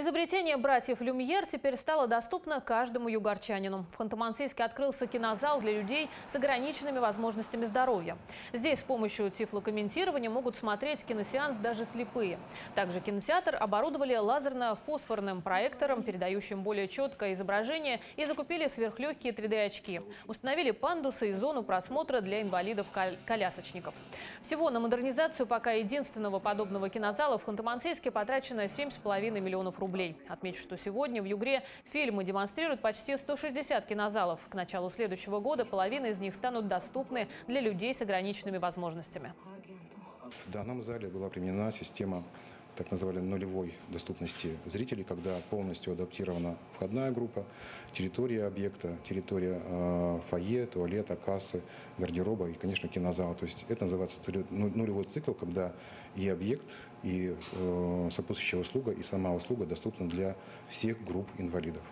Изобретение братьев Люмьер теперь стало доступно каждому югорчанину. В Ханты-Мансийске открылся кинозал для людей с ограниченными возможностями здоровья. Здесь с помощью тифлокомментирования могут смотреть киносеанс даже слепые. Также кинотеатр оборудовали лазерно-фосфорным проектором, передающим более четкое изображение, и закупили сверхлегкие 3D-очки. Установили пандусы и зону просмотра для инвалидов-колясочников. Всего на модернизацию пока единственного подобного кинозала в Ханты-Мансийске потрачено 7,5 миллионов рублей рублей. Отмечу, что сегодня в Югре фильмы демонстрируют почти 160 кинозалов. К началу следующего года половина из них станут доступны для людей с ограниченными возможностями. В данном зале была применена система так называемой нулевой доступности зрителей, когда полностью адаптирована входная группа, территория объекта, территория э, фойе, туалета, кассы, гардероба и, конечно, кинозала. То есть это называется ну, нулевой цикл, когда и объект, и э, сопутствующая услуга, и сама услуга доступна для всех групп инвалидов.